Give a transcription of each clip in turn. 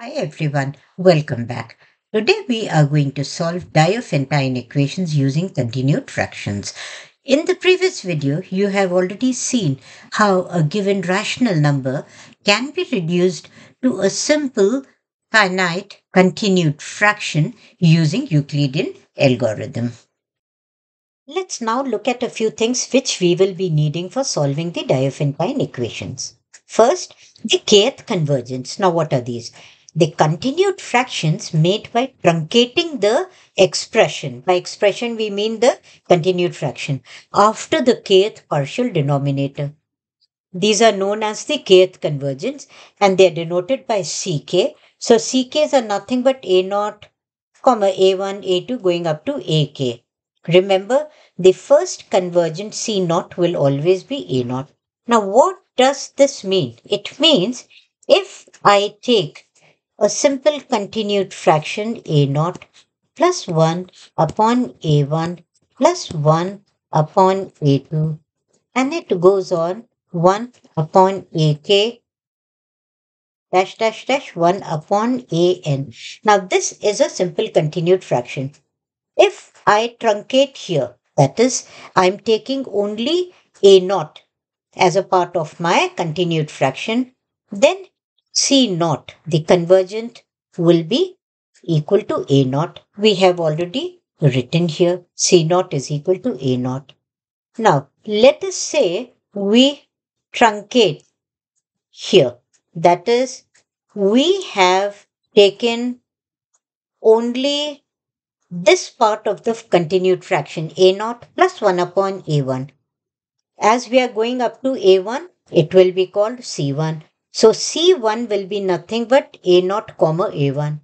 Hi everyone, welcome back. Today we are going to solve Diophantine equations using continued fractions. In the previous video, you have already seen how a given rational number can be reduced to a simple finite continued fraction using Euclidean algorithm. Let's now look at a few things which we will be needing for solving the Diophantine equations. First, the kth convergents. Now what are these? The continued fractions made by truncating the expression. By expression, we mean the continued fraction after the kth partial denominator. These are known as the kth convergents and they are denoted by ck. So ck's are nothing but a naught, comma a1, a2 going up to ak. Remember, the first convergent c naught will always be a naught. Now, what does this mean? It means if I take a simple continued fraction a naught plus 1 upon a1 plus 1 upon a2 and it goes on 1 upon ak dash dash dash 1 upon an. Now this is a simple continued fraction. If I truncate here, that is, I'm taking only a naught as a part of my continued fraction, then C naught, the convergent will be equal to A naught. We have already written here C naught is equal to A naught. Now, let us say we truncate here. That is, we have taken only this part of the continued fraction A naught plus 1 upon A1. As we are going up to A1, it will be called C1. So C1 will be nothing but A naught comma A1.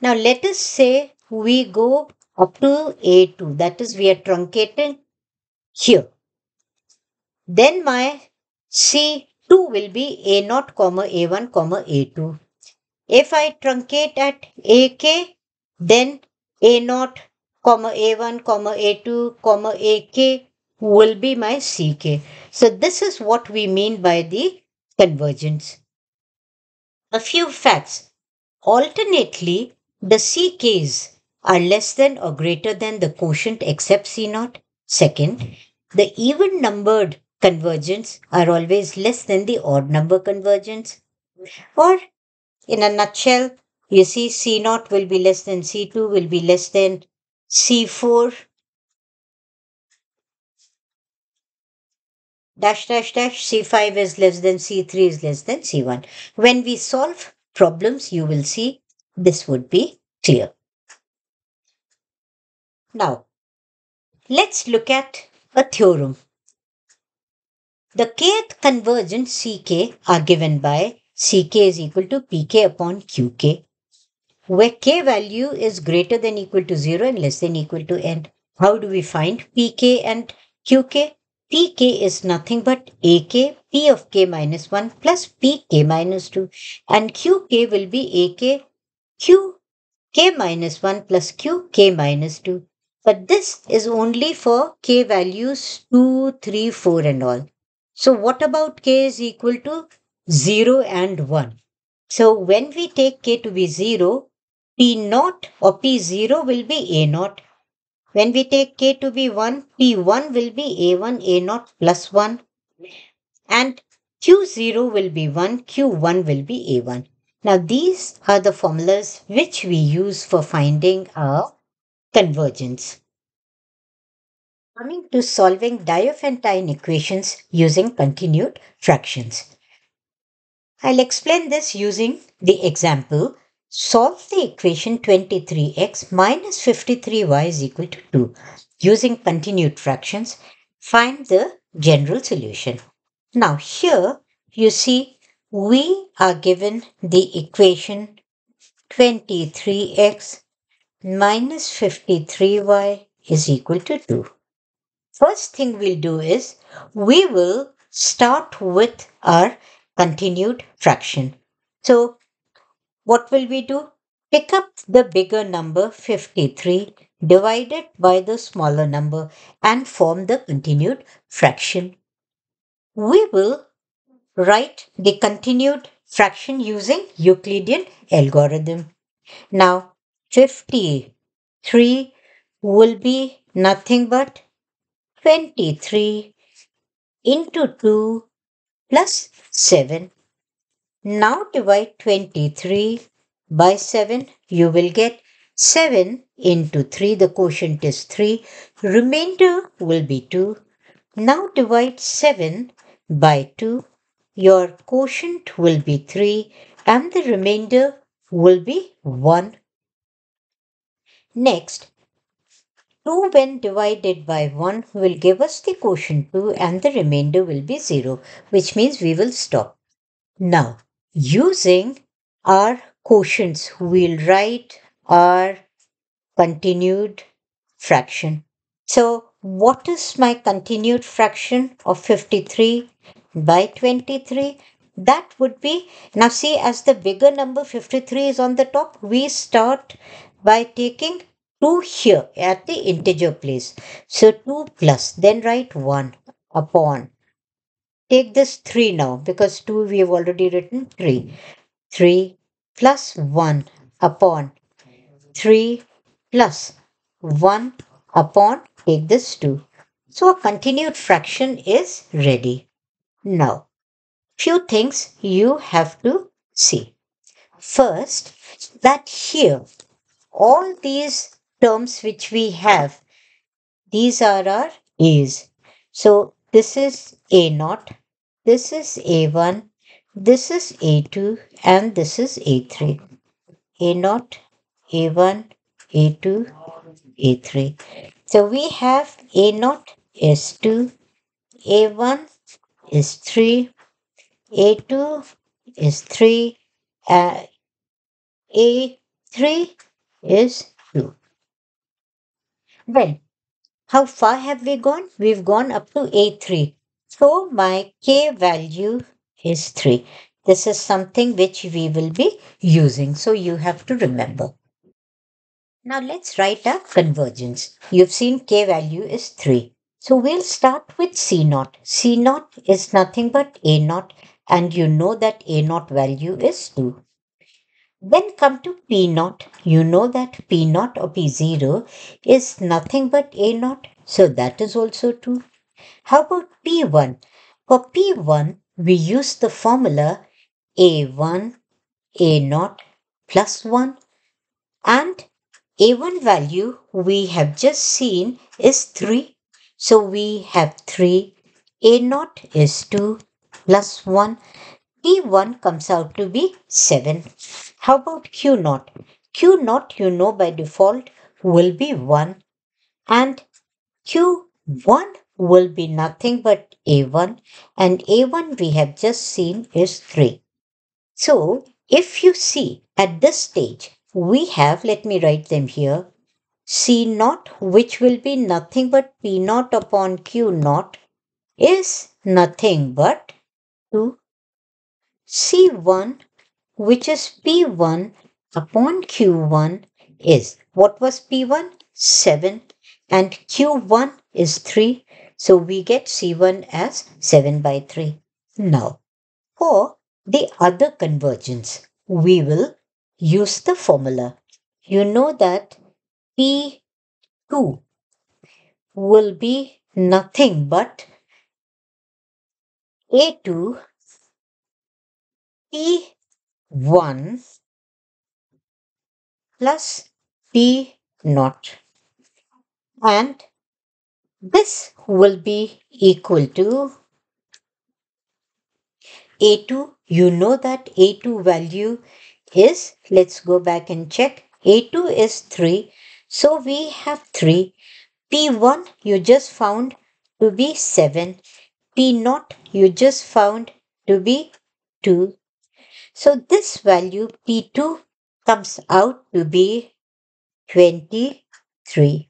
Now let us say we go up to A2. That is we are truncating here. Then my C2 will be A naught comma A1 comma A2. If I truncate at AK, then A naught comma A1 comma A2 comma AK will be my CK. So this is what we mean by the convergents. A few facts. Alternately, the CKs are less than or greater than the quotient except C naught. Second, the even numbered convergents are always less than the odd number convergents. Or, in a nutshell, you see C naught will be less than C2, will be less than C4, dash dash dash C5 is less than C3 is less than C1. When we solve problems, you will see this would be clear. Now, let's look at a theorem. The kth convergent CK are given by CK is equal to PK upon QK, where K value is greater than equal to 0 and less than equal to n. How do we find PK and QK? Pk is nothing but ak p of k minus 1 plus pk minus 2 and qk will be ak q k minus 1 plus q k minus 2. But this is only for k values 2, 3, 4 and all. So what about k is equal to 0 and 1? So when we take k to be 0, p naught or p0 will be a naught when we take k to be 1, p1 will be a1, a0 plus 1 and q0 will be 1, q1 will be a1. Now these are the formulas which we use for finding our convergents. Coming to solving Diophantine equations using continued fractions. I'll explain this using the example Solve the equation 23x minus 53y is equal to 2. Using continued fractions, find the general solution. Now here you see we are given the equation 23x minus 53y is equal to 2. First thing we'll do is we will start with our continued fraction. So what will we do? Pick up the bigger number 53, divide it by the smaller number and form the continued fraction. We will write the continued fraction using Euclidean algorithm. Now, 53 will be nothing but 23 into 2 plus 7. Now divide 23 by 7. You will get 7 into 3. The quotient is 3. Remainder will be 2. Now divide 7 by 2. Your quotient will be 3 and the remainder will be 1. Next, 2 when divided by 1 will give us the quotient 2 and the remainder will be 0, which means we will stop. Now, using our quotients, we'll write our continued fraction. So, what is my continued fraction of 53 by 23? That would be, now see, as the bigger number 53 is on the top, we start by taking 2 here at the integer place. So 2 plus, then write 1 upon. Take this 3 now because 2 we have already written 3. 3 plus 1 upon 3 plus 1 upon take this 2. So a continued fraction is ready. Now, few things you have to see. First, that here all these terms which we have, these are our A's. So this is A naught, this is A1, this is A2, and this is A3. A naught, A1, A2, A3. So we have A naught is 2, A1 is 3, A2 is 3, uh, A3 is 2. Well, how far have we gone? We've gone up to A3. So my K value is 3. This is something which we will be using. So you have to remember. Now let's write a convergents. You've seen K value is 3. So we'll start with C naught. C naught is nothing but A naught and you know that A naught value is 2. Then come to P naught. You know that P naught or P0 is nothing but A naught. So that is also 2. How about P1? For P1, we use the formula A1, A naught plus 1 and A1 value we have just seen is 3. So we have 3. A naught is 2 plus 1. P1 comes out to be 7. How about Q naught? Q naught, you know by default, will be 1. And Q1 will be nothing but A1. And A1 we have just seen is 3. So, if you see at this stage, we have, let me write them here, C naught, which will be nothing but P naught upon Q naught, is nothing but 2. C1 which is P1 upon Q1 is what was P1? 7 and Q1 is 3. So we get C1 as 7 by 3. Now, for the other convergents, we will use the formula. You know that P2 will be nothing but A2 P 1 plus P naught. And this will be equal to A2. You know that A2 value is, let's go back and check. A2 is 3. So we have 3. P1 you just found to be 7. P naught you just found to be 2. So this value P2 comes out to be 23.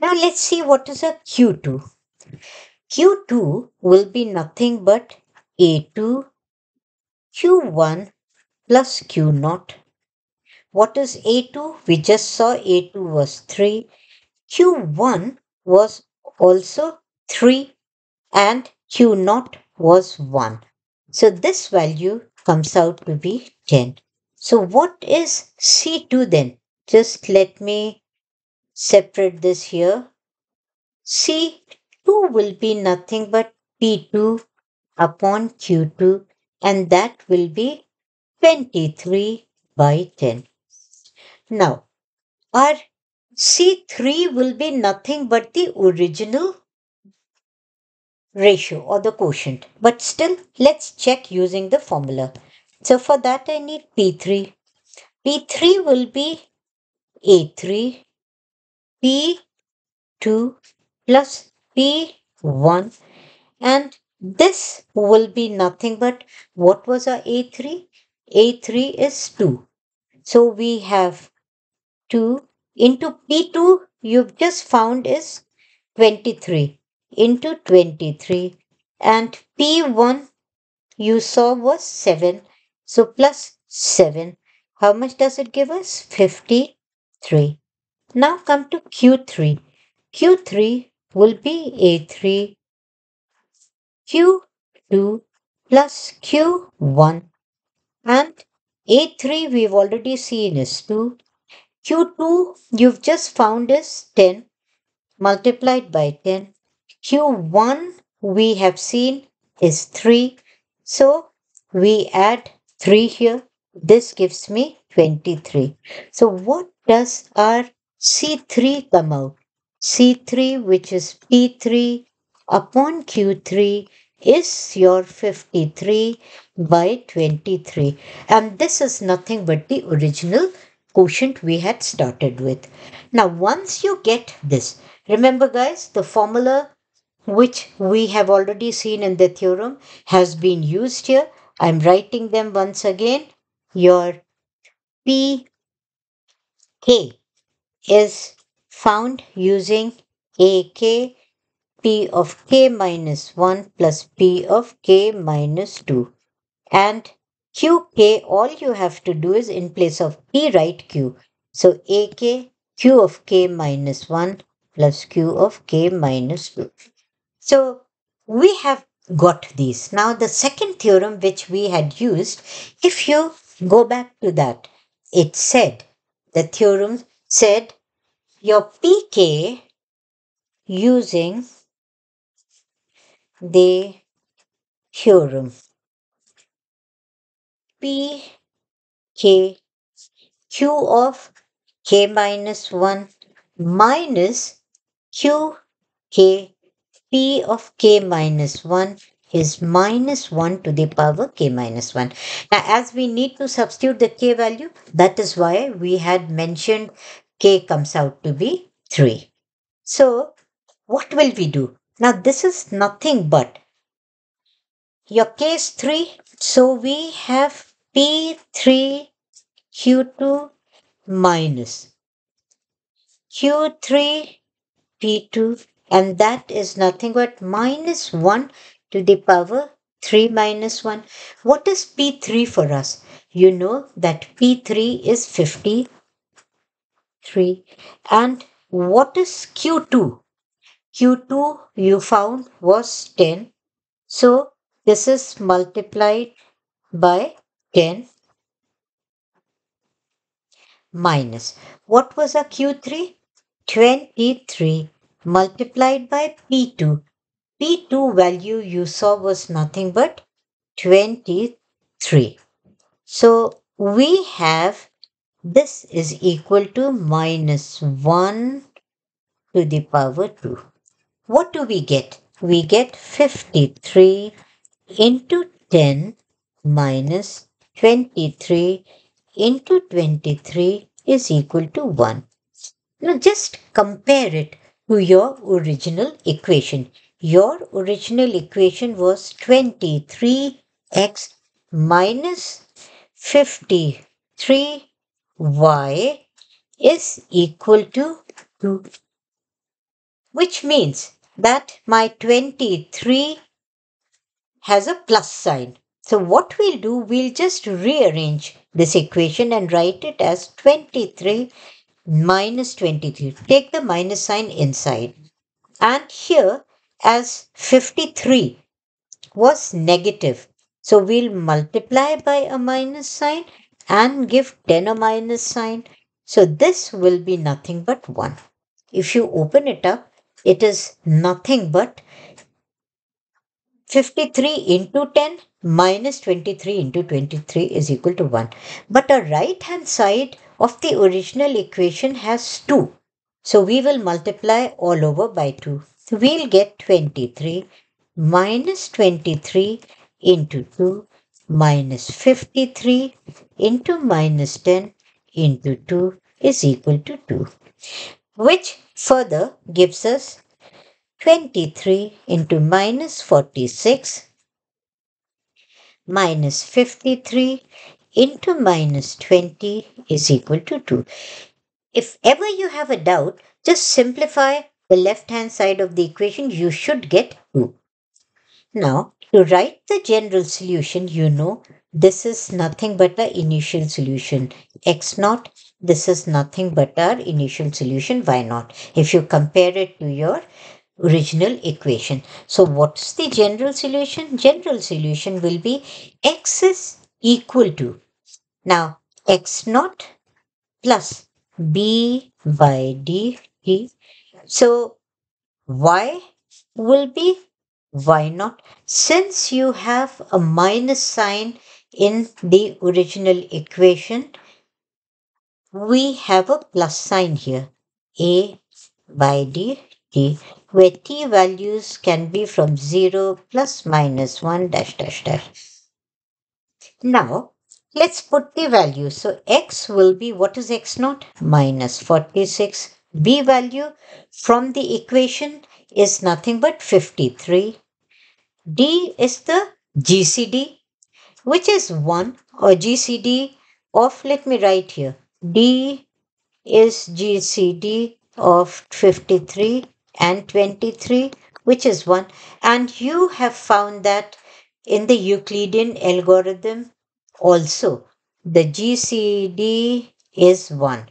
Now let's see what is a Q2. Q2 will be nothing but A2 Q1 plus Q0. What is A2? We just saw A2 was 3. Q1 was also 3 and Q0 was 1. So this value comes out to be 10. So what is C2 then? Just let me separate this here. C2 will be nothing but P2 upon Q2 and that will be 23 by 10. Now, our C3 will be nothing but the original ratio or the quotient. But still, let's check using the formula. So for that, I need P3. P3 will be A3, P2 plus P1 and this will be nothing but what was our A3? A3 is 2. So we have 2 into P2 you've just found is 23 into 23 and P1 you saw was 7. So plus 7. How much does it give us? 53. Now come to Q3. Q3 will be A3 Q2 plus Q1 and A3 we've already seen is 2. Q2 you've just found is 10 multiplied by 10. Q1 we have seen is 3. So we add 3 here. This gives me 23. So what does our C3 come out? C3 which is P3 upon Q3 is your 53 by 23 and this is nothing but the original quotient we had started with. Now once you get this, remember guys the formula which we have already seen in the theorem has been used here. I'm writing them once again. Your P K is found using AK P of K minus 1 plus P of K minus 2. And QK, all you have to do is in place of P write Q. So AK, Q of K minus 1 plus Q of K minus 2. So we have got these. Now the second theorem which we had used, if you go back to that, it said, the theorem said your pk using the theorem. P k q of k minus 1 minus q k p of k minus 1 is minus 1 to the power k minus 1. Now, as we need to substitute the k value, that is why we had mentioned k comes out to be 3. So, what will we do? Now, this is nothing but your k is 3. So, we have P3 Q2 minus Q3 P2 and that is nothing but minus 1 to the power 3 minus 1. What is P3 for us? You know that P3 is 53 and what is Q2? Q2 you found was 10. So this is multiplied by 10 minus. What was our Q3? 23 multiplied by P2. P2 value you saw was nothing but 23. So we have this is equal to minus 1 to the power 2. What do we get? We get 53 into 10 minus 23 into 23 is equal to 1. Now just compare it to your original equation. Your original equation was 23x minus 53y is equal to 2. Which means that my 23 has a plus sign. So what we'll do, we'll just rearrange this equation and write it as 23 minus 23. Take the minus sign inside. And here, as 53 was negative, So we'll multiply by a minus sign and give 10 a minus sign. So this will be nothing but 1. If you open it up, it is nothing but 53 into 10 minus 23 into 23 is equal to 1. But a right hand side of the original equation has 2. So we will multiply all over by 2. We'll get 23 minus 23 into 2 minus 53 into minus 10 into 2 is equal to 2, which further gives us 23 into minus 46 minus 53 into minus 20 is equal to 2. If ever you have a doubt, just simplify the left hand side of the equation. You should get 2. Now, to write the general solution, you know this is nothing but the initial solution. x naught, this is nothing but our initial solution y naught. If you compare it to your original equation. So what's the general solution? General solution will be x is equal to, now x naught plus b by dt. So y will be y naught. Since you have a minus sign in the original equation, we have a plus sign here. a by dt where t values can be from 0 plus minus 1 dash dash dash. Now, let's put the values. So, x will be, what is x naught? Minus 46. B value from the equation is nothing but 53. d is the GCD, which is 1 or GCD of, let me write here, d is GCD of 53 and 23, which is 1. And you have found that in the Euclidean algorithm also, the GCD is 1.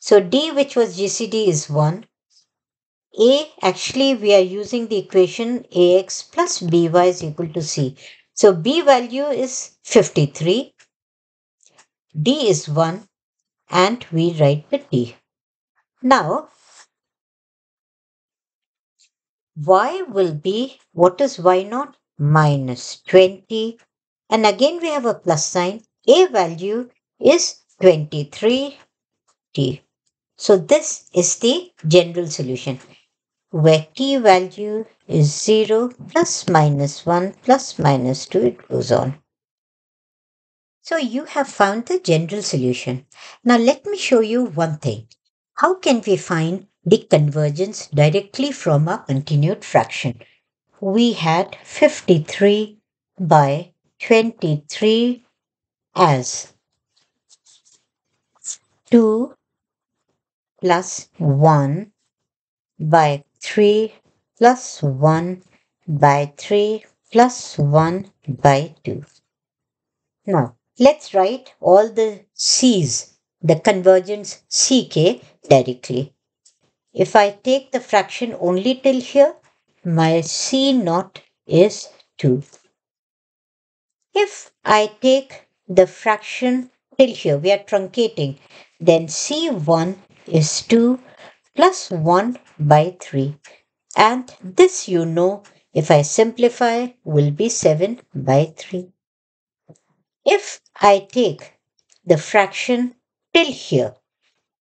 So D, which was GCD, is 1. A, actually, we are using the equation AX plus BY is equal to C. So B value is 53. D is 1 and we write the D. Now, y will be, what is y naught? Minus 20. And again we have a plus sign. A value is 23 t. So this is the general solution where t value is 0 plus minus 1 plus minus 2 it goes on. So you have found the general solution. Now let me show you one thing. How can we find the convergents directly from a continued fraction. We had 53 by 23 as 2 plus 1 by 3 plus 1 by 3 plus 1 by 2. Now, let's write all the C's, the convergents CK directly. If I take the fraction only till here, my C naught is 2. If I take the fraction till here, we are truncating, then C1 is 2 plus 1 by 3. And this you know, if I simplify, will be 7 by 3. If I take the fraction till here,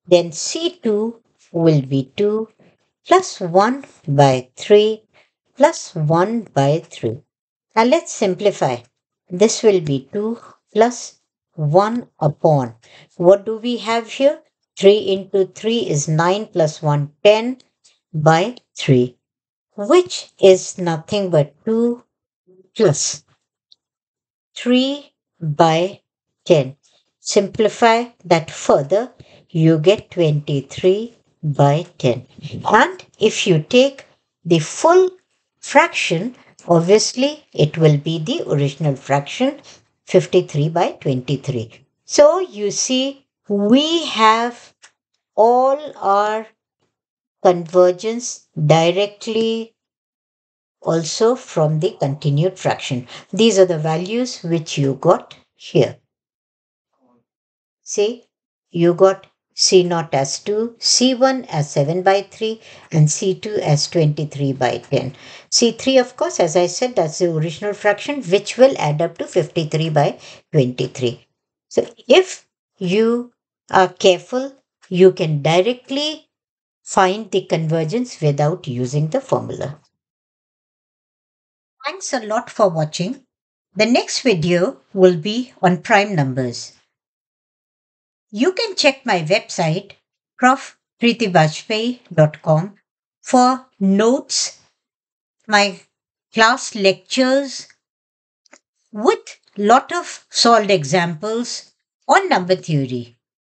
then C2 will be 2 plus 1 by 3 plus 1 by 3. Now let's simplify. This will be 2 plus 1 upon. What do we have here? 3 into 3 is 9 plus 1, 10 by 3, which is nothing but 2 plus 3 by 10. Simplify that further, you get 23 by 10. And if you take the full fraction, obviously it will be the original fraction 53 by 23. So you see, we have all are convergents directly also from the continued fraction. These are the values which you got here. See, you got C0 as 2, C1 as 7 by 3, and C2 as 23 by 10. C3, of course, as I said, that's the original fraction, which will add up to 53 by 23. So if you are careful, you can directly find the convergents without using the formula. Thanks a lot for watching. The next video will be on prime numbers. You can check my website profpritibajpai.com for notes, my class lectures with lot of solved examples on number theory.